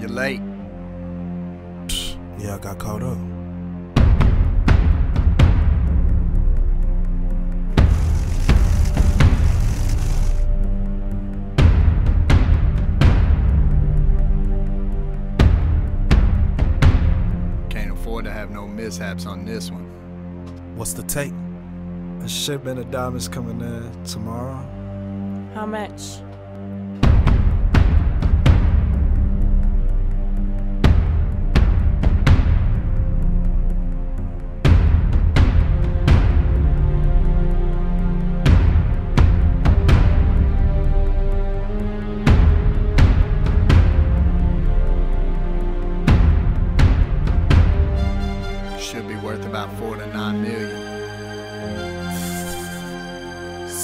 You're late. Yeah, I got caught up. Can't afford to have no mishaps on this one. What's the take? A shipment of diamonds coming in tomorrow. How much?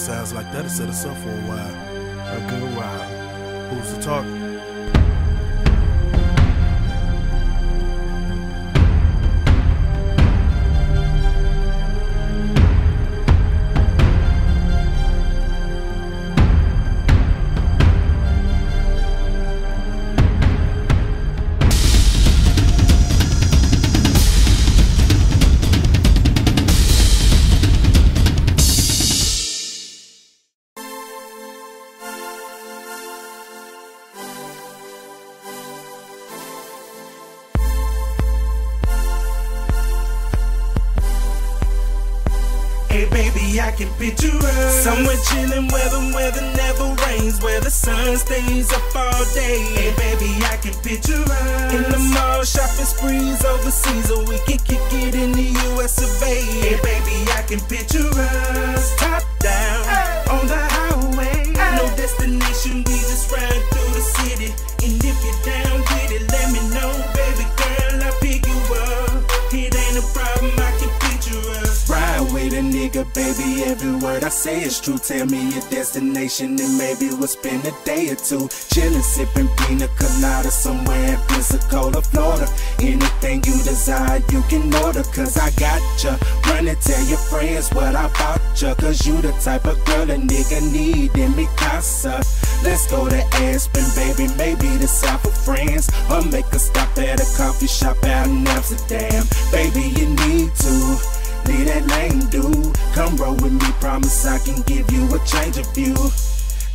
Sounds like that'll set us up for a while. A good while. Who's the target? I can picture us. Somewhere chilling where the weather never rains. Where the sun stays up all day. Hey baby, I can picture us. In the mall, shopping sprees overseas. Or we can kick it in the US of A. Hey baby, I can picture us nigga, baby. Every word I say is true. Tell me your destination, and maybe we'll spend a day or two chilling, sipping pina colada somewhere in Pensacola, Florida. Anything you desire, you can order. Cause I got ya. Run and tell your friends what I bought ya. Cause you the type of girl a nigga need in me casa. Let's go to Aspen, baby. Maybe the South of France. Or make a stop at a coffee shop out in Amsterdam. Baby, you need to. Leave that lame dude. Come roll with me, promise I can give you a change of view.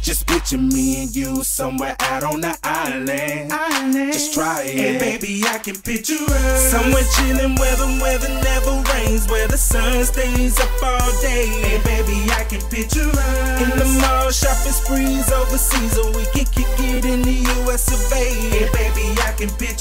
Just picture me and you somewhere out on the island. Just try it. Hey baby, I can picture us somewhere chilling where the weather never rains, where the sun stays up all day. Hey baby, I can picture us in the mall, shopping sprees overseas, or we can kick it in the US of A. Hey baby, I can picture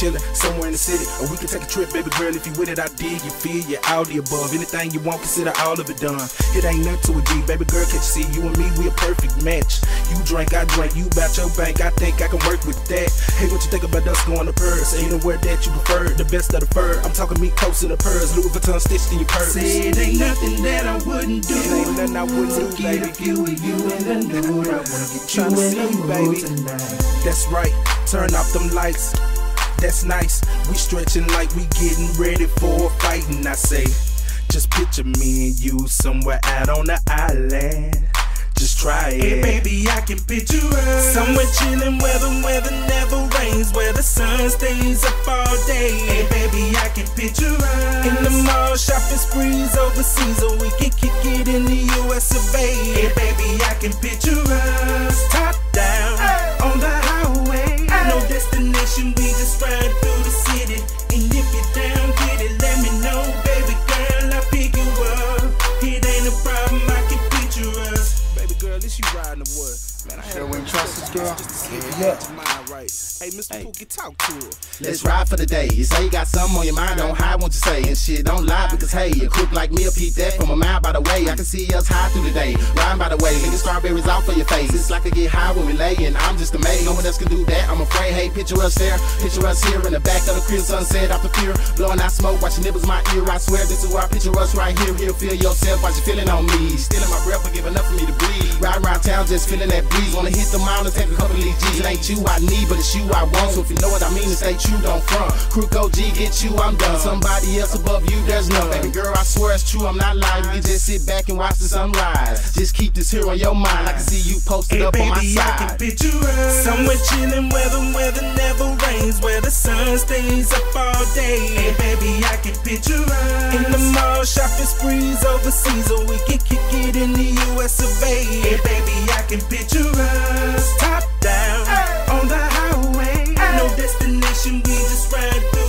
chillin' somewhere in the city, or we can take a trip, baby girl. If you with it, I dig you, feel you, all the above. Anything you want, consider all of it done. It ain't nothing to a G, baby girl. Can't you see you and me? We a perfect match. You drink, I drink. You bout your bank, I think I can work with that. Hey, what you think about us going to Paris? Anywhere that you prefer, the best of the fur. I'm talking me close in the purse, Louis Vuitton stitched in your purse. Say it ain't nothing that I wouldn't do. It ain't nothing I wouldn't to do, baby. a few of you in the nude. I wanna get you in the mood baby. tonight. That's right. Turn off them lights. That's nice. We stretching like we getting ready for a fight, and I say, just picture me and you somewhere out on the island. Just try it. Hey baby, I can picture us somewhere chilling where the weather never rains, where the sun stays up all day. Hey baby, I can picture us in the mall, shopping sprees overseas, or we can kick it in the US of A. Hey baby, I can picture us girl? Yeah, yeah. Mind right. Hey, Mr. Hey. Pookie, talk to her. Let's ride for the day. You say you got something on your mind, don't hide what you say. And shit, don't lie because hey, a crook like me will peep that from a mile by the way. I can see us high through the day. Riding by the way, licking strawberries off of your face. It's like I get high when we lay, and I'm just amazed. No one else can do that. I'm afraid. Hey, picture us there, picture us here in the back of the crib, sunset off the pier. Blowing out smoke, watching nibbles my ear. I swear this is where I picture us right here. Here, feel yourself while you feeling on me. Stealing my breath, but giving up for me to breathe. Ride around town, just feeling that breeze. Wanna hit the mountains, take couple of these G's. It ain't you I need, but it's you I want. So if you know what I mean, to stay true, don't front. Crook OG, get you, I'm done. Somebody else above you, there's none. Baby girl, I swear it's true, I'm not lying. You can just sit back and watch the sunrise. Just keep this here on your mind. I can see you posted Hey up on my baby, I can side. picture us somewhere chilling where the weather never rains, where the sun stays up all day. Hey baby, I can picture us in the mall shopping sprees overseas, or we can kick it in the U.S. of A. Hey baby, I can picture us down on the highway, no destination, we just ride